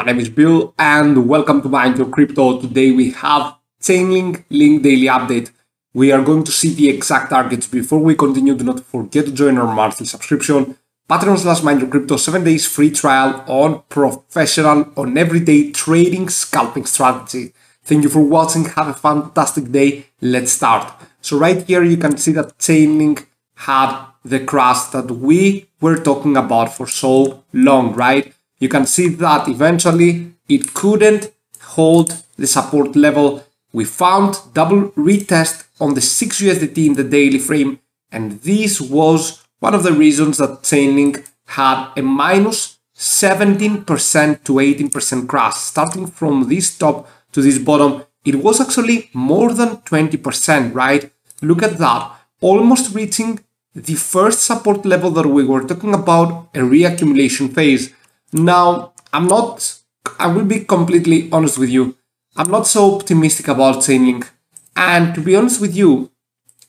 My name is Bill and welcome to Mind Your Crypto. Today we have Chainlink Link Daily Update. We are going to see the exact targets. Before we continue, do not forget to join our monthly subscription. Patreon slash Mind Your Crypto, 7 days free trial on professional, on everyday trading scalping strategy. Thank you for watching. Have a fantastic day. Let's start. So right here you can see that Chainlink had the crash that we were talking about for so long, right? You can see that eventually it couldn't hold the support level. We found double retest on the 6 USDT in the daily frame and this was one of the reasons that Chainlink had a minus 17% to 18% crash. Starting from this top to this bottom, it was actually more than 20%, right? Look at that, almost reaching the first support level that we were talking about, a reaccumulation phase. Now, I'm not, I will be completely honest with you, I'm not so optimistic about Chainlink. And to be honest with you,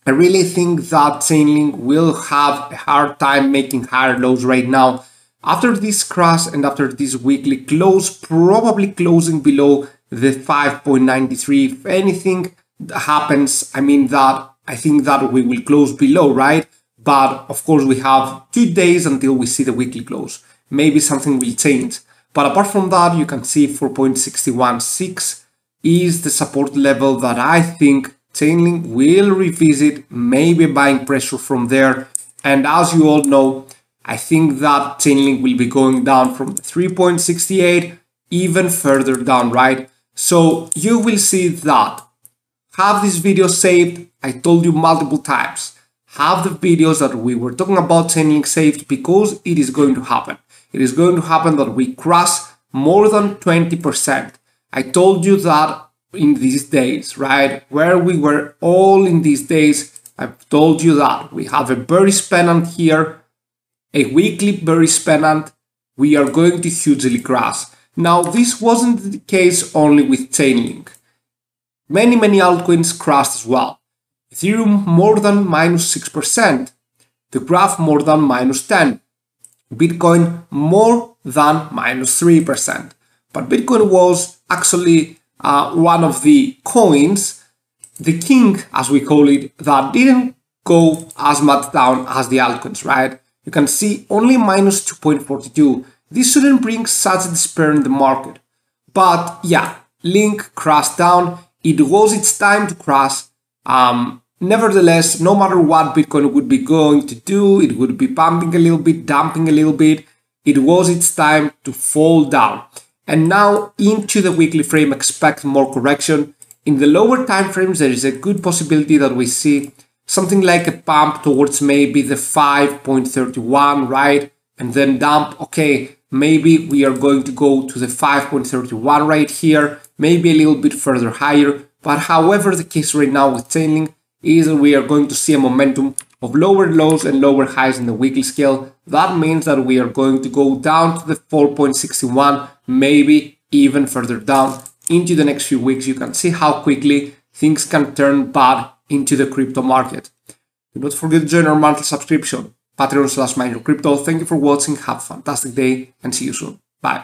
I really think that Chainlink will have a hard time making higher lows right now. After this crash and after this weekly close, probably closing below the 5.93. If anything happens, I mean that I think that we will close below, right? But of course, we have two days until we see the weekly close. Maybe something will change. But apart from that, you can see 4.616 is the support level that I think Chainlink will revisit, maybe buying pressure from there. And as you all know, I think that Chainlink will be going down from 3.68 even further down, right? So you will see that. Have this video saved. I told you multiple times have the videos that we were talking about Chainlink saved because it is going to happen. It is going to happen that we cross more than 20%. I told you that in these days, right? Where we were all in these days, I've told you that we have a bearish pennant here, a weekly bearish pennant. We are going to hugely crash. Now, this wasn't the case only with Chainlink. Many, many altcoins crashed as well. Ethereum more than minus 6%, the graph more than minus 10, Bitcoin more than minus 3%. But Bitcoin was actually uh, one of the coins, the king as we call it, that didn't go as much down as the altcoins, right? You can see only minus 2.42. This shouldn't bring such despair in the market. But yeah, Link crashed down. It was its time to crash. Um, Nevertheless, no matter what Bitcoin would be going to do, it would be pumping a little bit, dumping a little bit, it was its time to fall down. And now into the weekly frame, expect more correction. In the lower time frames, there is a good possibility that we see something like a pump towards maybe the 5.31, right? And then dump, okay, maybe we are going to go to the 5.31 right here, maybe a little bit further higher. But however the case right now with Chainlink, is we are going to see a momentum of lower lows and lower highs in the weekly scale. That means that we are going to go down to the 4.61, maybe even further down into the next few weeks. You can see how quickly things can turn bad into the crypto market. Do not forget to join our monthly subscription, Patreon slash Mind Crypto. Thank you for watching, have a fantastic day, and see you soon. Bye.